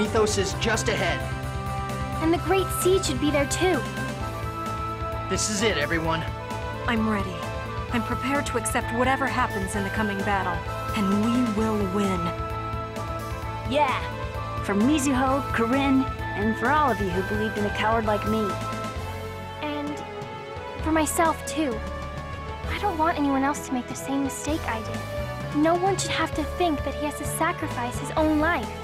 Mithos is just ahead. And the Great Seed should be there too. This is it, everyone. I'm ready. I'm prepared to accept whatever happens in the coming battle. And we will win. Yeah. For Mizuho, Corrine, and for all of you who believed in a coward like me. And for myself too. I don't want anyone else to make the same mistake I did. No one should have to think that he has to sacrifice his own life.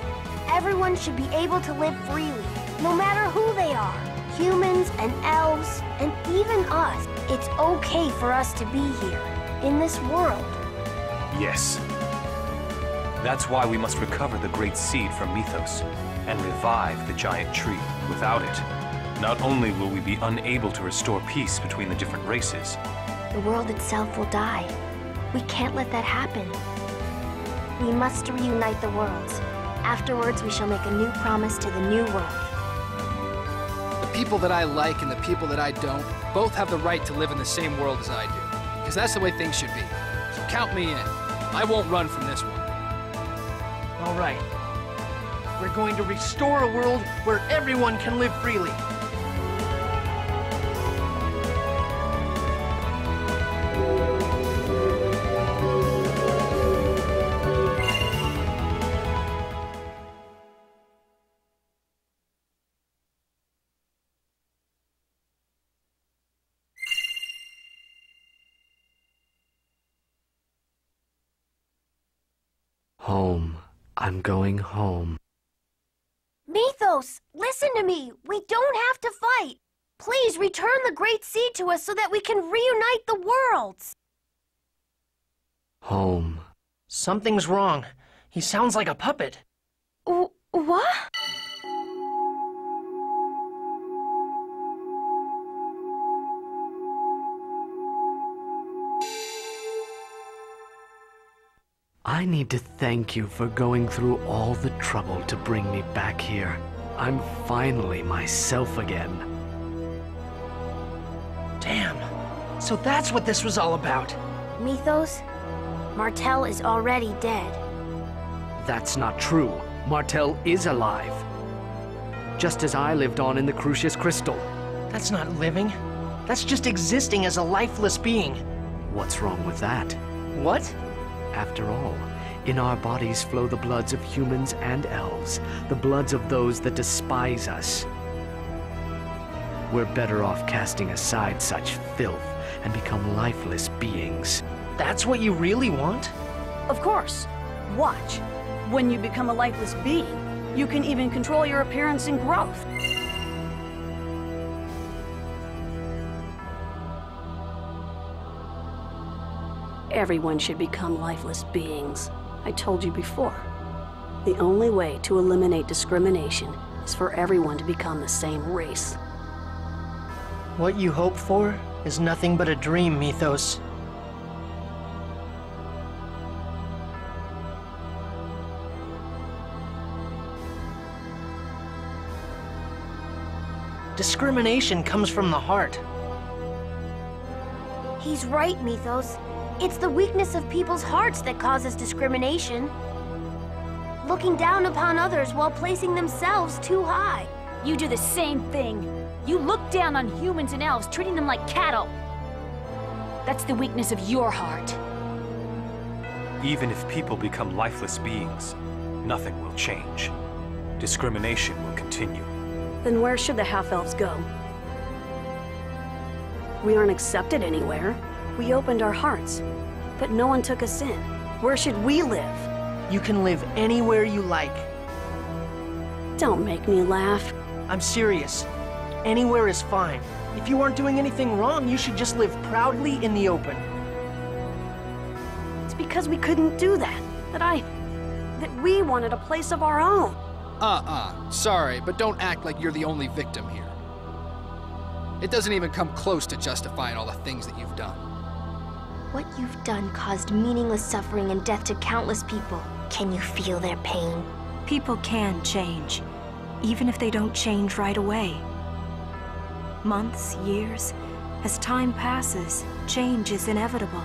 Everyone should be able to live freely, no matter who they are. Humans and elves, and even us. It's okay for us to be here, in this world. Yes. That's why we must recover the Great Seed from Mithos and revive the giant tree. Without it, not only will we be unable to restore peace between the different races, The world itself will die. We can't let that happen. We must reunite the worlds. Afterwards, we shall make a new promise to the new world. The people that I like and the people that I don't both have the right to live in the same world as I do. Because that's the way things should be. So count me in. I won't run from this one. All right. We're going to restore a world where everyone can live freely. Going home. Mithos, listen to me. We don't have to fight. Please return the Great Seed to us so that we can reunite the worlds. Home. Something's wrong. He sounds like a puppet. W what? I need to thank you for going through all the trouble to bring me back here. I'm finally myself again. Damn. So that's what this was all about. Mithos, Martel is already dead. That's not true. Martel is alive. Just as I lived on in the Cruxis Crystal. That's not living. That's just existing as a lifeless being. What's wrong with that? What? After all, in our bodies flow the bloods of humans and elves, the bloods of those that despise us. We're better off casting aside such filth and become lifeless beings. That's what you really want? Of course. Watch. When you become a lifeless being, you can even control your appearance and growth. Everyone should become lifeless beings. I told you before. The only way to eliminate discrimination is for everyone to become the same race. What you hope for is nothing but a dream, Mithos. Discrimination comes from the heart. He's right, Mithos. It's the weakness of people's hearts that causes discrimination. Looking down upon others while placing themselves too high. You do the same thing. You look down on humans and elves, treating them like cattle. That's the weakness of your heart. even if people become lifeless beings, nothing will change. Discrimination will continue. Then where should the half-elves go? We aren't accepted anywhere. We opened our hearts, but no one took us in. Where should we live? You can live anywhere you like. Don't make me laugh. I'm serious. Anywhere is fine. If you aren't doing anything wrong, you should just live proudly in the open. It's because we couldn't do that. That I... that we wanted a place of our own. Uh-uh. Sorry, but don't act like you're the only victim here. It doesn't even come close to justifying all the things that you've done. What you've done caused meaningless suffering and death to countless people. Can you feel their pain? People can change, even if they don't change right away. Months, years, as time passes, change is inevitable.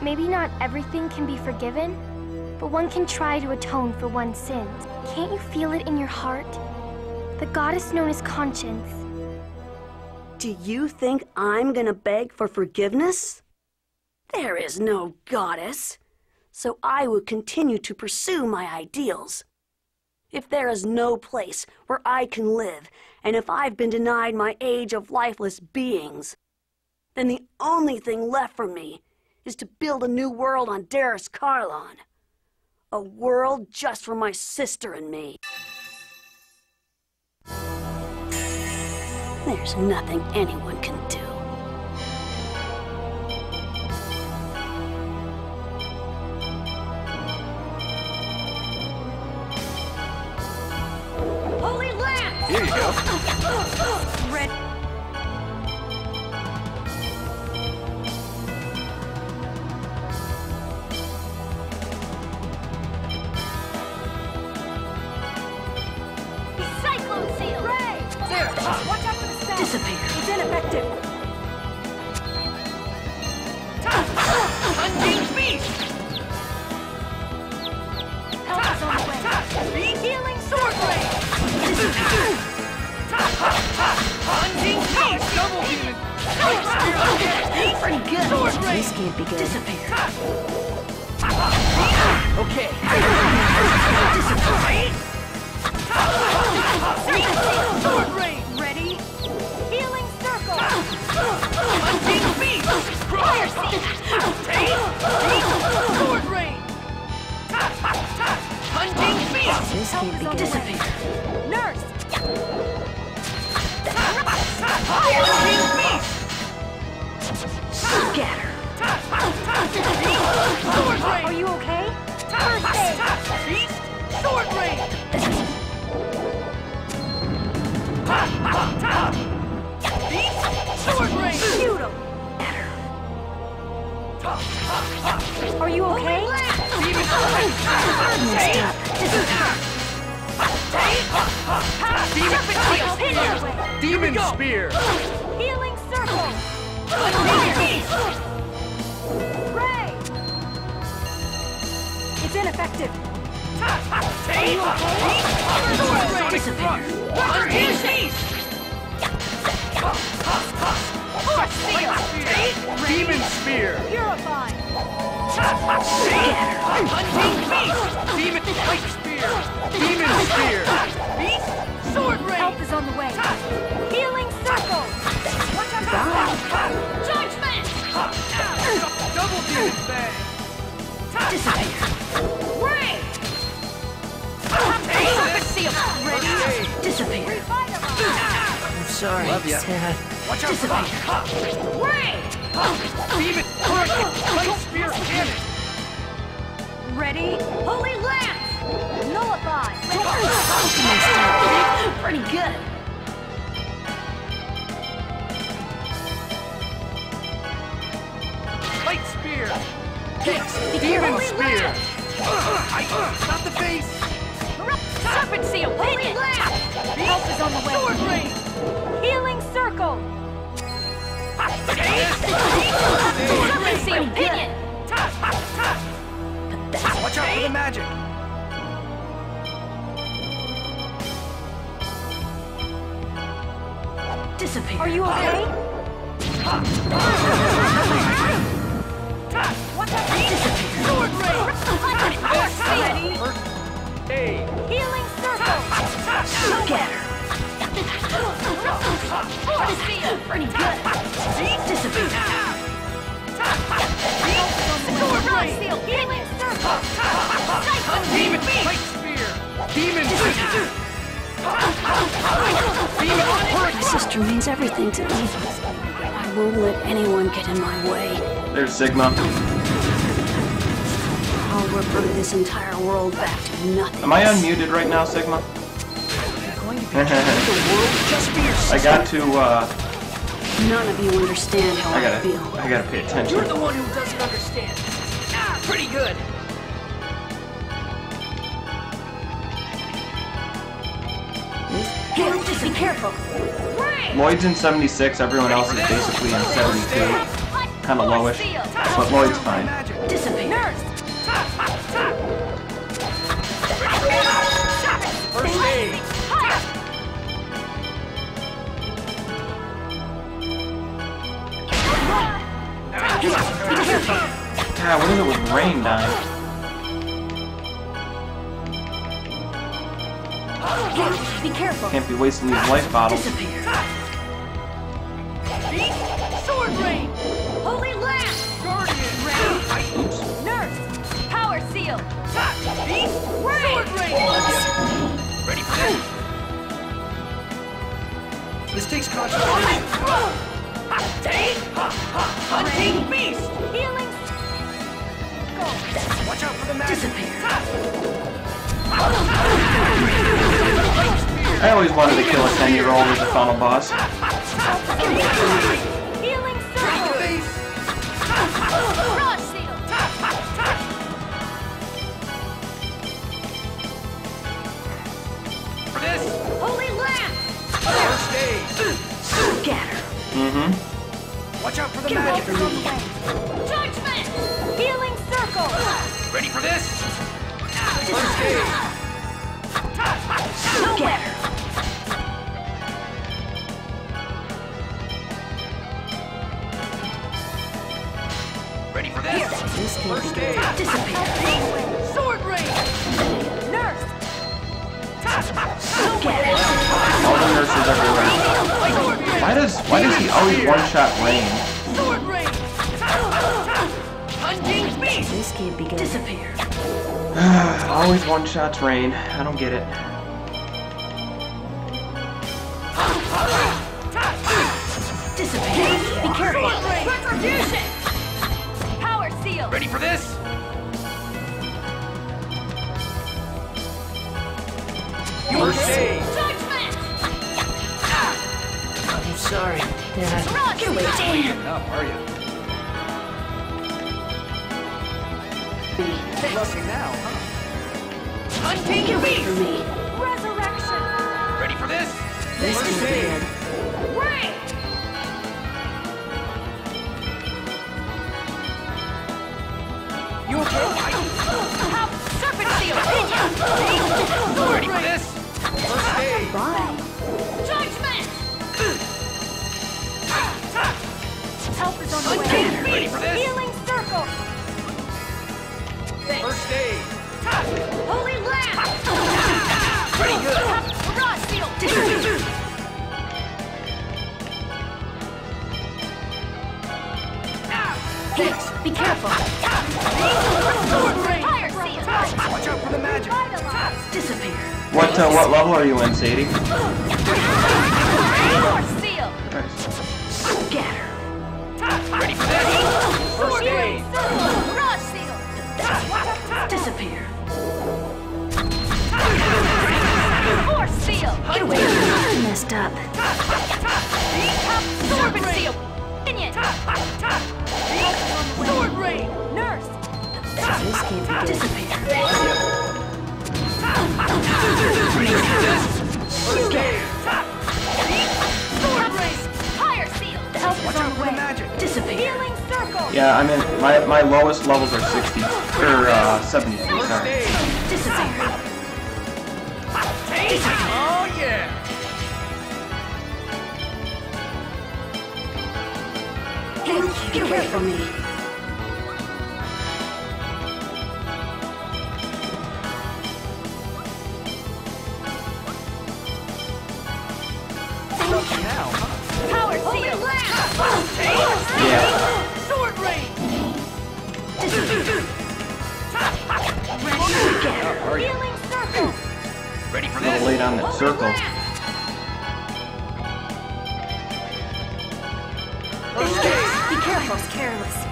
Maybe not everything can be forgiven, but one can try to atone for one's sins. Can't you feel it in your heart? The goddess known as Conscience. Do you think I'm gonna beg for forgiveness? There is no goddess, so I will continue to pursue my ideals. If there is no place where I can live, and if I've been denied my age of lifeless beings, then the only thing left for me is to build a new world on Derris-Kharlan. A world just for my sister and me. There's nothing anyone can do. Fire Take! Sword rain! Unchained beast! This can't be good. Disappear. Nurse! Unchained beast! Scatter. Sword rain! Are you okay? First aid! Beast! Sword rain! Are you okay? Demon Demon Spear! Demon Spear! Healing Circle! Ray! It's ineffective! Disappear! Unleash Beast! Demon Spear! Purify! Unchained Beast! Demon Light Spear! Demon Spear! Beast! Sword Ray! Help is on the way! Healing Circle! Watch out! Judgment! Double Demon Fang! Disappear. Ray! Ready! Disappear. Revitalize! I'm sorry, Love ya. Dad. Watch out for that! Ray! Demon Hurricane! Light Spear Cannon! Ready? Holy Lance! Nullify! Pretty good. Light Spear! Kicks! Demon Spear! I, not the face! Serpent Seal! Holy Lance! Help is on the way! Sword Rain! Healing Circle! Serpent Seal! Watch out for the magic! Disappear. Are you okay? Sword Rain! Ready? Hey! Healing Circle! Scatter. Force Seal! Pretty good. Disappear. Sword Ray! Seal! Healing Circle! Demon Light Spear! Demon! My sister means everything to me. I won't let anyone get in my way. There's Sigma. I'll revert this entire world back to nothing. Am I unmuted right now, Sigma? I got to, uh, None of you understand how I I, gotta, feel. I gotta pay attention. You're the one who doesn't understand. Ah, pretty good. Here, just be careful. Lloyd's in 76, everyone else is basically in 72. Kinda lowish, but Lloyd's fine. Disappear. God, what is it with Raine dying? Be careful. Can't be wasting these life bottles. Disappear. Sword Rain! Holy Lance! Guardian! Rain! Oops. Nurse! Power Seal! Sword Rain! Ready for this? This takes concentration. Take! Hunting Beast! Healing! Watch out for the magic. I always wanted to kill a 10 year old as a final boss. Healing Circle! Rod Seal! Holy Lance! first aid. Scatter. Mm-hmm. Watch out for the magic. Judgment! Healing Circle! Ready for this? First aid. Scatter. Ready for this? This can First be aid. disappear. Sword Rain! Nurse! Scatter. All the nurses everywhere. Why does why does he always one shot Raine? This can't be good. Disappear. always one shots Raine. I don't get it. Disappear. Be careful. Retribution! Power Seal! Ready for this? First aid. Judgment! I'm sorry, Dad. Rod Seal! Waking up, are you? Lucky now, huh? Hunting For Beast! me. Resurrection! Ready for this? This First disappeared. aid. Rain! You okay? Have Serpent Seal! Ready for this? First aid. Bye. Judgment! Help is on the way. Hunting Ready for this? Healing Circle! First aid. Holy Lance! Ready good. Rod Seal! Thanks. Be careful. Sword Rain! Fire Seal! Watch out for the magic. Vitalize! Disappear. What uh, what level are you in, Sadie? Messed up. Serpent Seal! Pinion! Sword Rain! Nurse! This can't be Disappear. First. Sword Rain! Fire Seal! Help Watch out for the the magic. Disappear. Healing Circle! Yeah, I'm in my my lowest levels are 60 or uh, 70. Sorry. aid. Oh yeah. Get, get away from me. Now, huh? Power Seal! Yeah. Sword Rain! Healing Circle! ready for A little this? late on that circle. Aid. Careless.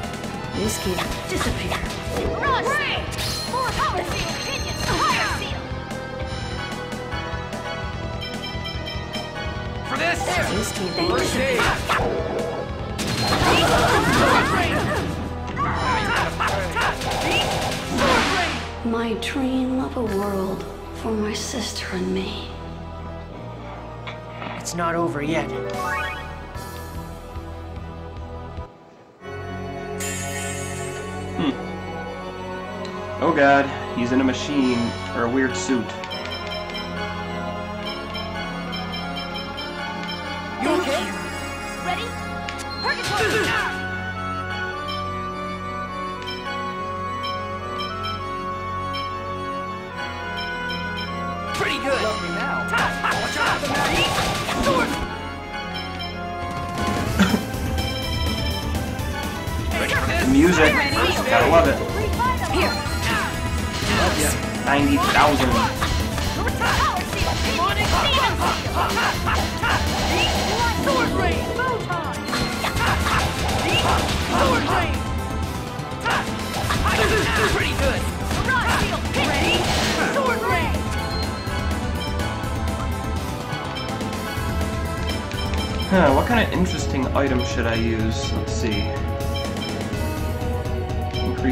This can't disappear. Rod Seal! More Power Seal! Pinion! Fire Seal! For this? This can't be First aid. Sword Rain! Sword Rain! My dream of a world for my sister and me. It's not over yet. Oh god, he's in a machine or a weird suit.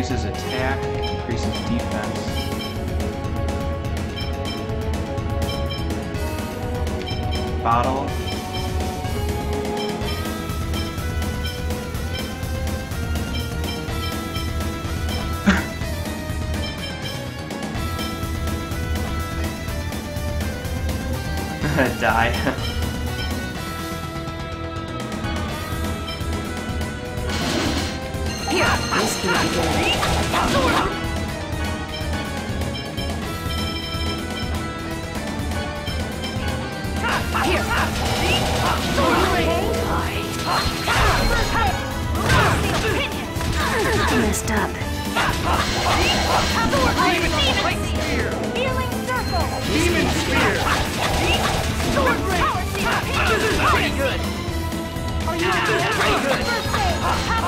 Increases attack, increases defense. Bottle. Die. This can be good. Here. Sword rain. Mirage seal. Pinion. Messed up. Demon spear. Healing circle. Demon spear. Sword. Pretty good. Are you ready? Pretty good.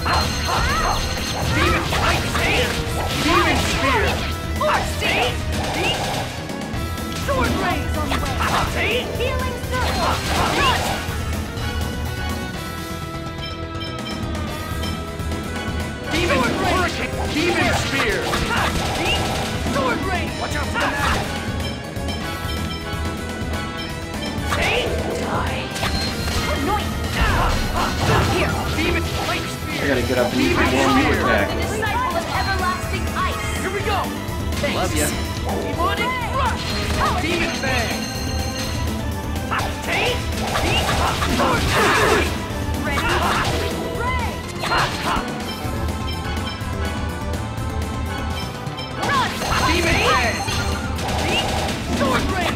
Demon. Spear. Demon spear. Sword. Rush. Demon. Demon spear. Sword. Watch out for the magic. Here. Demon. Light I gotta get up and use one more attack. Disciple of everlasting ice. Here we go. Love ya. Demonic rush. Power Demon bang. Take. Sword rain. Ready. Ray. Run. Demon bang. Sword rain.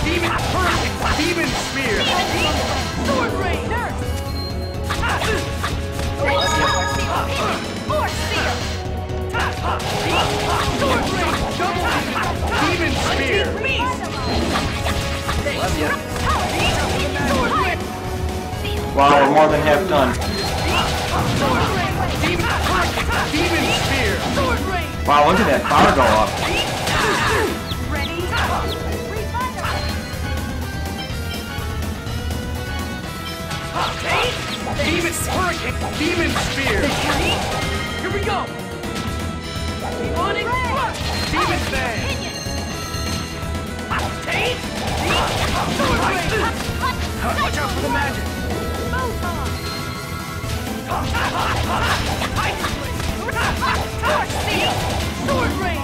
Demon hurricane. Demon spear. Sword rain. Nurse. Demon. Demon spear. Love ya. Wow, we're more than half done. Demon. Demon spear. Wow, look at that bar go up. Demon hurricane. Demon spear. Here we go. Demonic rush. Demon bang. Watch out for the magic. Force seal. Sword rain.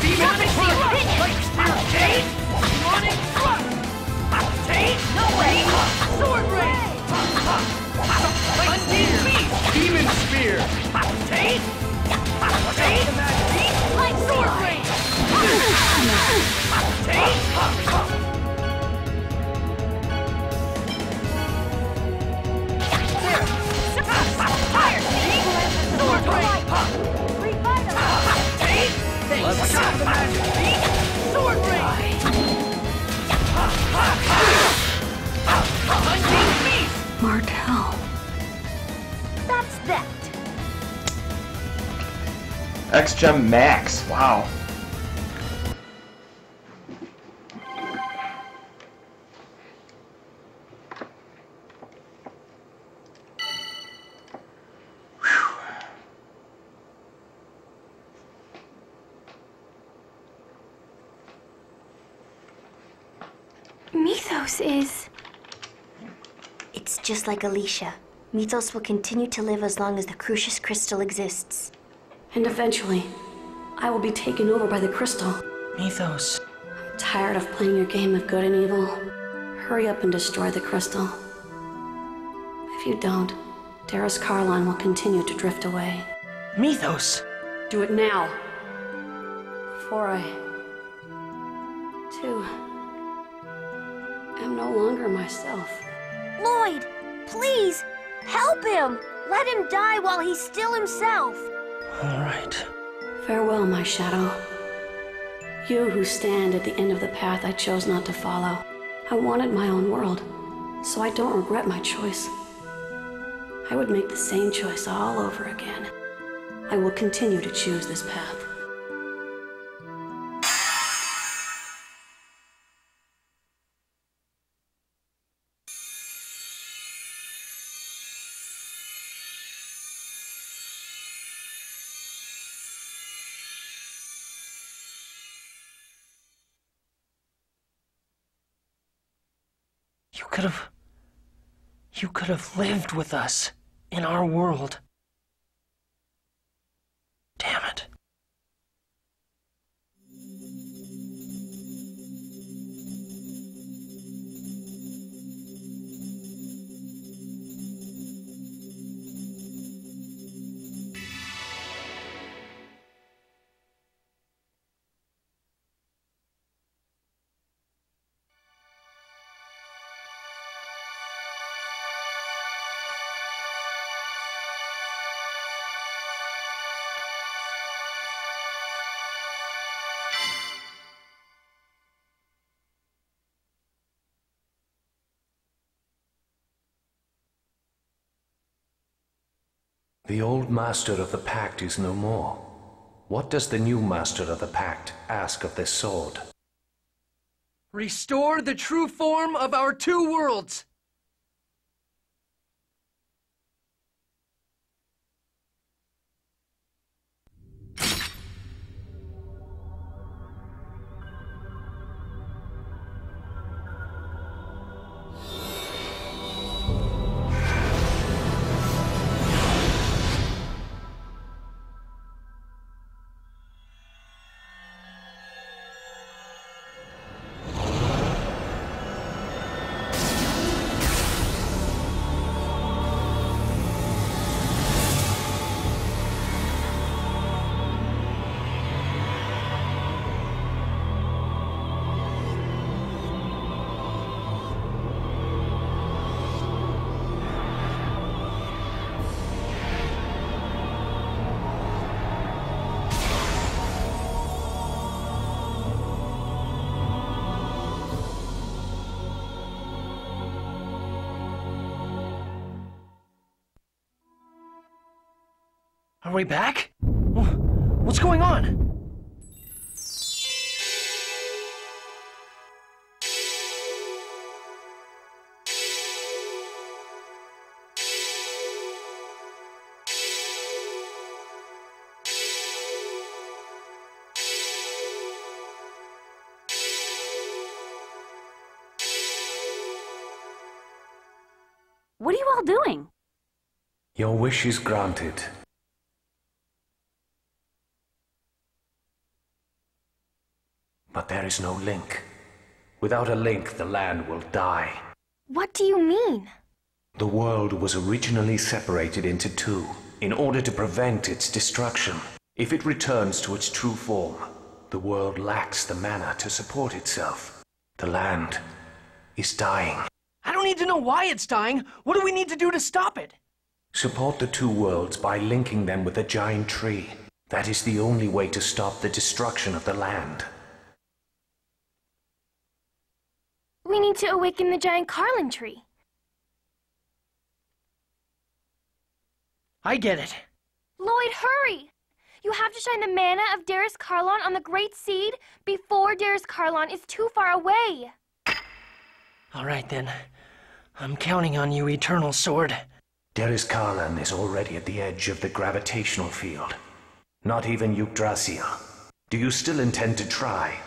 Demon hurricane. Light spear. Thrust. No way. Sword. Light spear. Demon spear. Sword rain. Fire team. Sword rain. Revitalize. Watch Martel. That's that. XGem Max. Wow. Mithos is... It's just like Alicia. Mithos will continue to live as long as the Cruxis Crystal exists. And eventually, I will be taken over by the crystal. Mithos. I'm tired of playing your game of good and evil? Hurry up and destroy the crystal. If you don't, Derris-Kharlan will continue to drift away. Mithos. Do it now. Before I. too. am no longer myself. Lloyd, please, help him! Let him die while he's still himself! All right. Farewell, my shadow. You who stand at the end of the path I chose not to follow. I wanted my own world, so I don't regret my choice. I would make the same choice all over again. I will continue to choose this path. You could have. You could have lived with us in our world. The old master of the pact is no more. What does the new master of the pact ask of this sword? Restore the true form of our two worlds! Are we back? What's going on? What are you all doing? Your wish is granted. But there is no link. Without a link, the land will die. What do you mean? The world was originally separated into two in order to prevent its destruction. If it returns to its true form, the world lacks the mana to support itself. The land is dying. I don't need to know why it's dying. What do we need to do to stop it? Support the two worlds by linking them with a giant tree. That is the only way to stop the destruction of the land. We need to awaken the giant Kharlan tree. I get it. Lloyd, hurry! You have to shine the mana of Derris-Kharlan on the Great Seed before Derris-Kharlan is too far away. All right then. I'm counting on you, Eternal Sword. Derris-Kharlan is already at the edge of the gravitational field. Not even Yggdrasill. Do you still intend to try?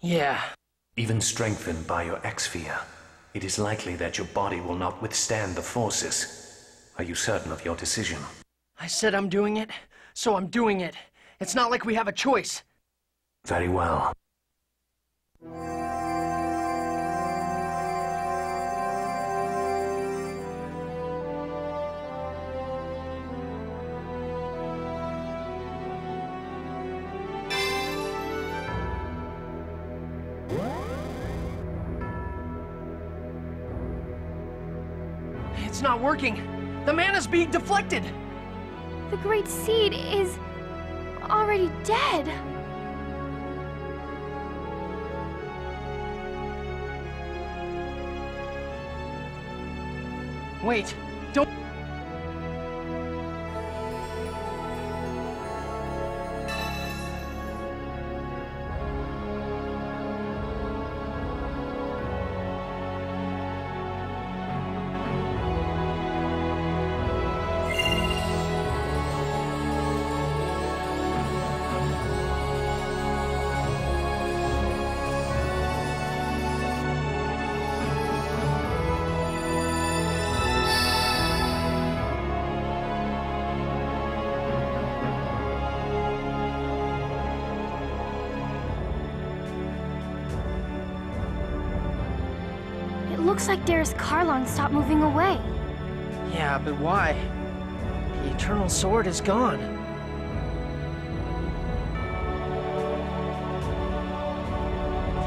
Yeah, Even strengthened by your Exsphere, it is likely that your body will not withstand the forces. Are you certain of your decision? I said I'm doing it, so I'm doing it. It's not like we have a choice. Very well. Not working. The mana's being deflected. The Great Seed is already dead. Wait, Derris-Kharlan stopped moving away. Yeah, but why? The Eternal Sword is gone.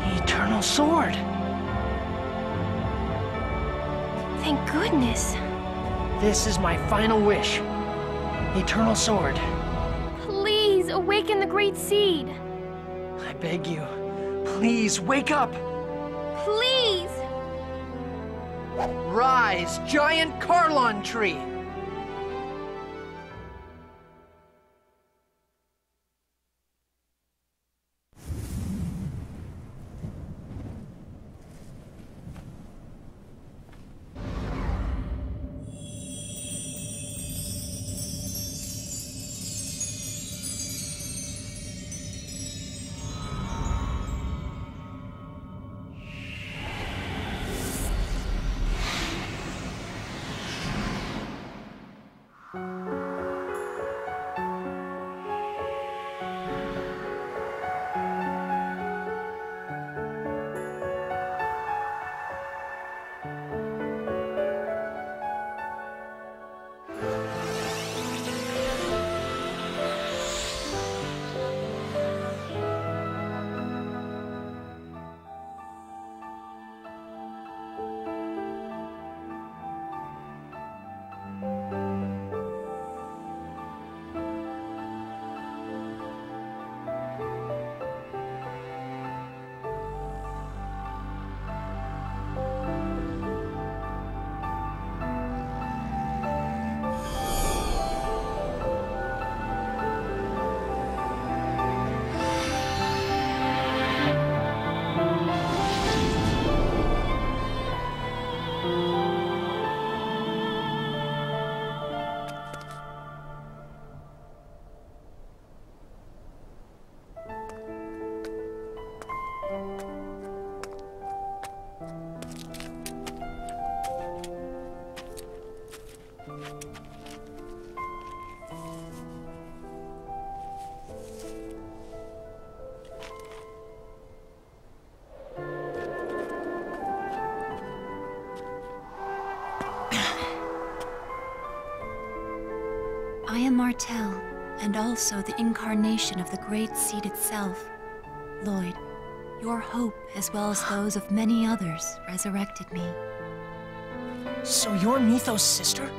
The Eternal Sword! Thank goodness. This is my final wish. Eternal Sword. Please awaken the Great Seed. I beg you. Please wake up! Rise, giant Kharlan tree! Martel, and also the incarnation of the Great Seed itself. Lloyd, your hope, as well as those of many others, resurrected me. So you're Mithos' sister?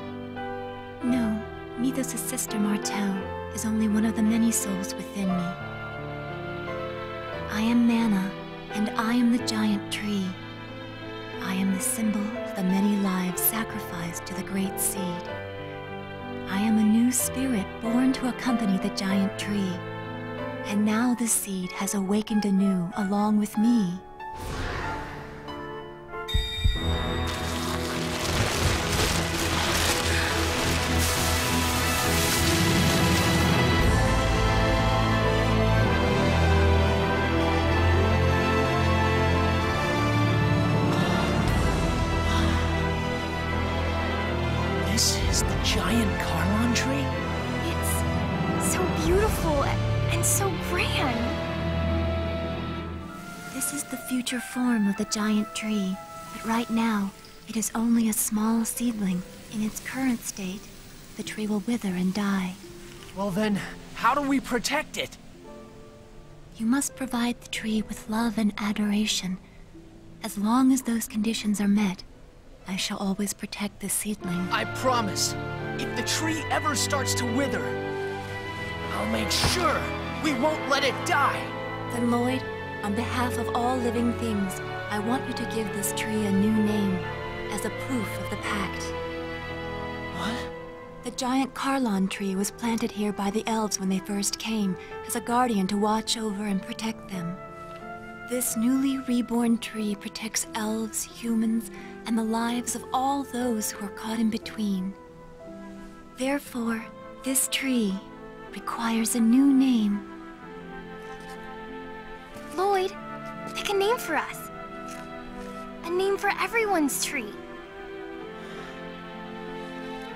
No, Mithos' sister Martel is only one of the many souls within me. I am Mana, and I am the giant tree. I am the symbol of the many lives sacrificed to the Great Seed. I am a new spirit born to accompany the giant tree. And now the seed has awakened anew along with me. Of the giant tree, but right now, it is only a small seedling. In its current state, the tree will wither and die. Well then, how do we protect it? You must provide the tree with love and adoration. As long as those conditions are met, I shall always protect this seedling. I promise. If the tree ever starts to wither, I'll make sure we won't let it die. Then, Lloyd, on behalf of all living things, I want you to give this tree a new name as a proof of the pact. What? The giant Kharlan tree was planted here by the elves when they first came, as a guardian to watch over and protect them. This newly reborn tree protects elves, humans, and the lives of all those who are caught in between. Therefore, this tree requires a new name. Lloyd, pick a name for us. A name for everyone's tree.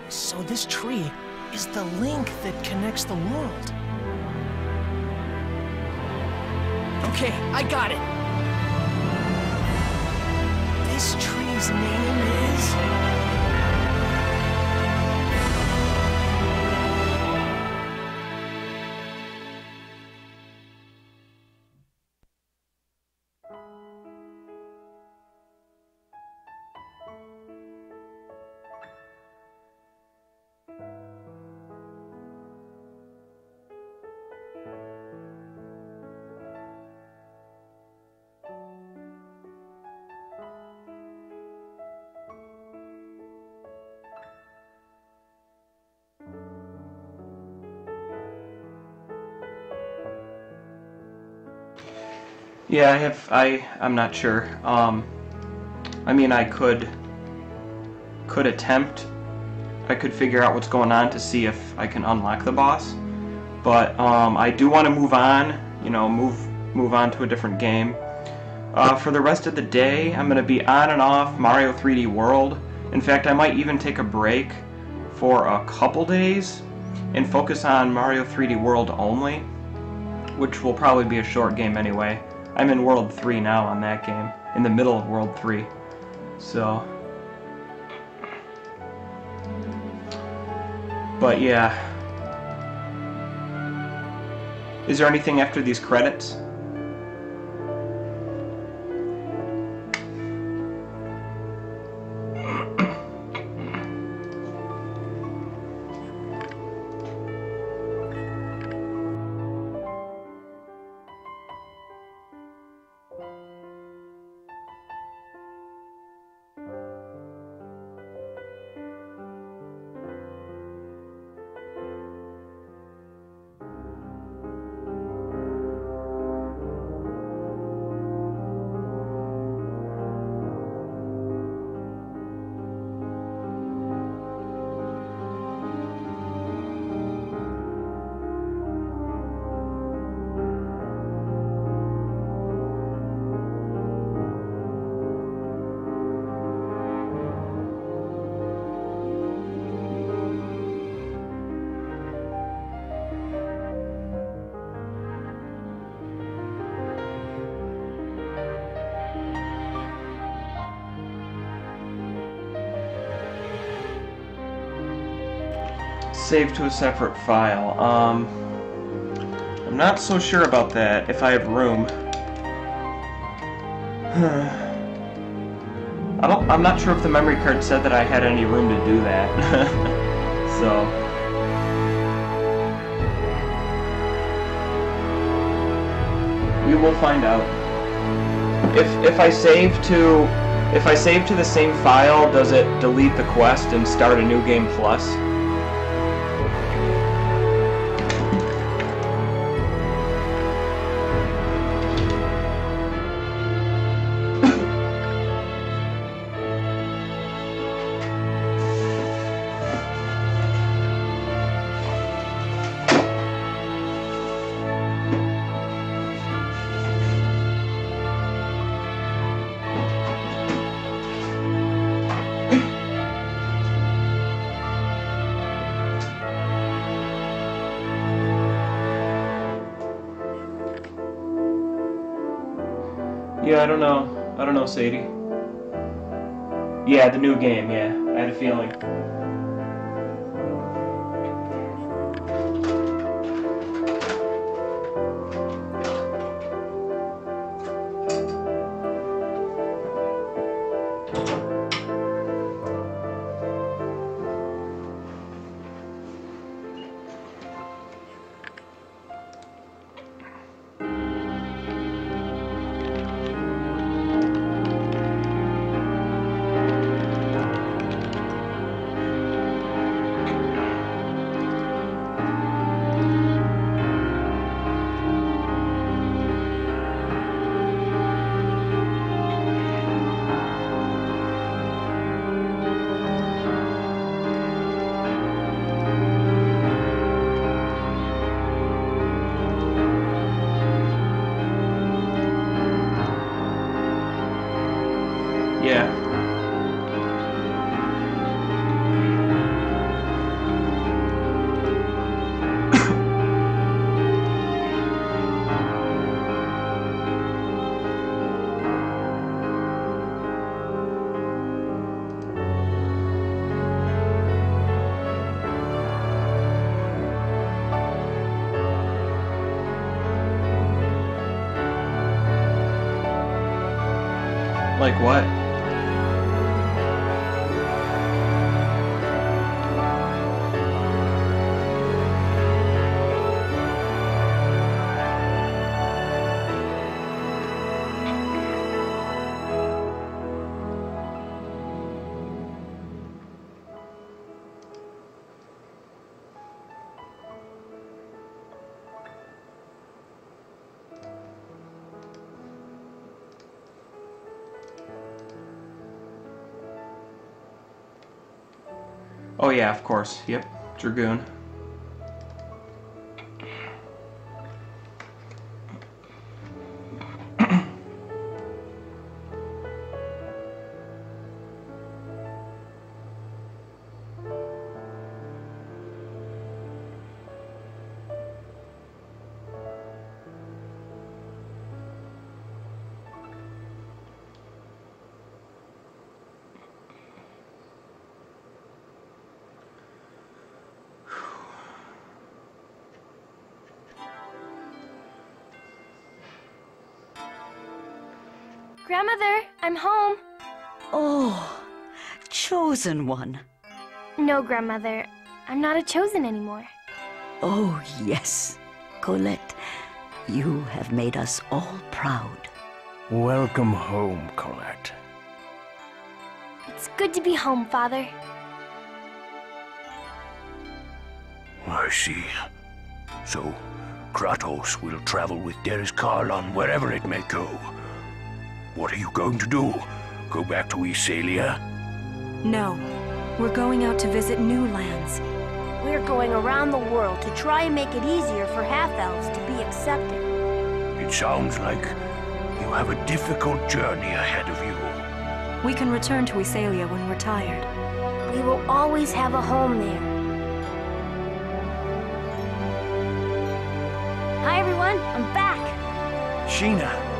So this tree is the link that connects the world. Okay, I got it. This tree's name is... Yeah, I have. I I'm not sure. Um, I mean, I could could attempt. I could figure out what's going on to see if I can unlock the boss. But um, I do want to move on. You know, move move on to a different game. Uh, for the rest of the day, I'm going to be on and off Mario 3D World. In fact, I might even take a break for a couple days and focus on Mario 3D World only, which will probably be a short game anyway. I'm in World 3 now on that game, in the middle of World 3. So. But yeah. Is there anything after these credits? Save to a separate file. Um, I'm not so sure about that, if I have room. I don't, I'm not sure if the memory card said that I had any room to do that. so... We will find out. If, if I save to... If I save to the same file, does it delete the quest and start a new game plus? Yeah, I don't know. I don't know, Sadie. Yeah, the new game, yeah. I had a feeling. Like what? Oh, yeah, of course. Yep, Dragoon. Grandmother, I'm home. Oh, chosen one. No, Grandmother, I'm not a chosen anymore. Oh, yes. Colette, you have made us all proud. Welcome home, Colette. It's good to be home, Father. I see. So, Kratos will travel with Derris-Kharlan wherever it may go. What are you going to do? Go back to Iselia? No. We're going out to visit new lands. We're going around the world to try and make it easier for half-elves to be accepted. It sounds like you have a difficult journey ahead of you. We can return to Iselia when we're tired. We will always have a home there. Hi, everyone. I'm back. Sheena,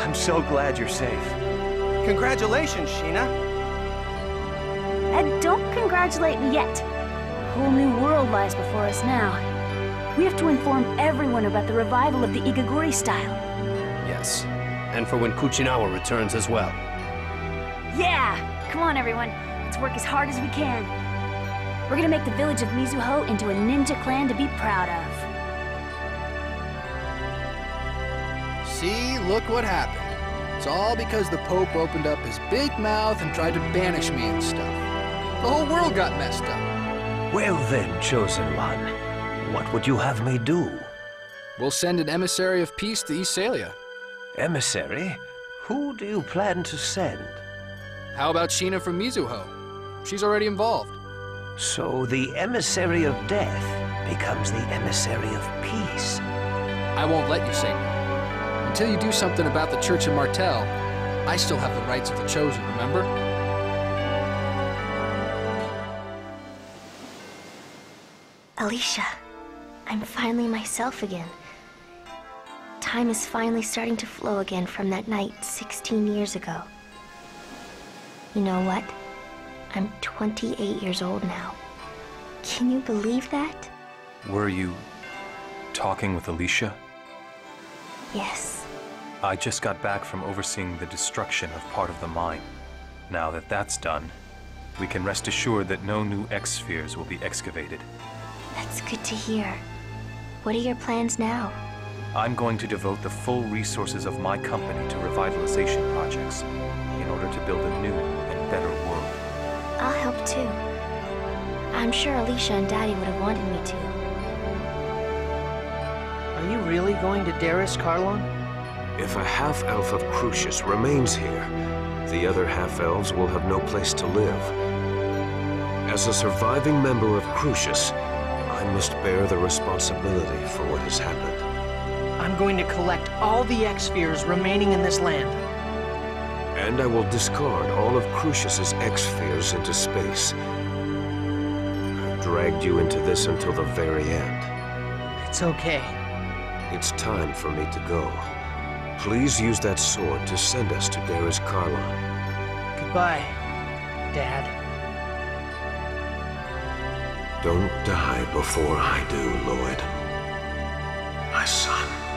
I'm so glad you're safe. Congratulations, Sheena. And don't congratulate me yet. A whole new world lies before us now. We have to inform everyone about the revival of the Igaguri style. Yes. And for when Kuchinawa returns as well. Yeah! Come on, everyone. Let's work as hard as we can. We're gonna make the village of Mizuho into a ninja clan to be proud of. Look what happened. It's all because the Pope opened up his big mouth and tried to banish me and stuff. The whole world got messed up. Well then, Chosen One, what would you have me do? We'll send an emissary of peace to Iselia. Emissary? Who do you plan to send? How about Sheena from Mizuho? She's already involved. So the emissary of death becomes the emissary of peace. I won't let you say no. Until you do something about the Church of Martel, I still have the rights of the Chosen, remember? Alicia, I'm finally myself again. time is finally starting to flow again from that night 16 years ago. You know what? I'm 28 years old now. Can you believe that? Were you talking with Alicia? Yes. I just got back from overseeing the destruction of part of the mine. Now that that's done, we can rest assured that no new Exspheres will be excavated. That's good to hear. What are your plans now? I'm going to devote the full resources of my company to revitalization projects in order to build a new and better world. I'll help too. I'm sure Alicia and Daddy would have wanted me to. Are you really going to Derris-Kharlan? If a half-elf of Cruxis remains here, the other half-elves will have no place to live. As a surviving member of Cruxis, I must bear the responsibility for what has happened. I'm going to collect all the Exspheres remaining in this land. And I will discard all of Cruxis's Exspheres into space. I've dragged you into this until the very end. It's okay. It's time for me to go. Please use that sword to send us to Derris-Kharlan. Goodbye, Dad. Don't die before I do, Lloyd. My son.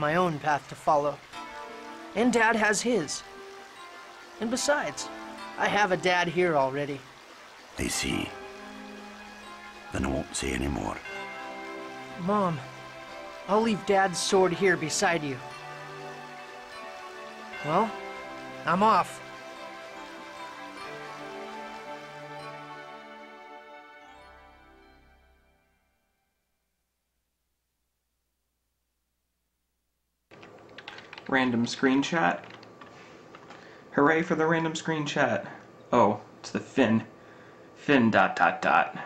My own path to follow. And Dad has his. And besides, I have a dad here already. I see. Then I won't say any more. Mom, I'll leave Dad's sword here beside you. Well, I'm off. Random screenshot. Hooray for the random screenshot. Oh, it's the Finn. Finn dot dot dot.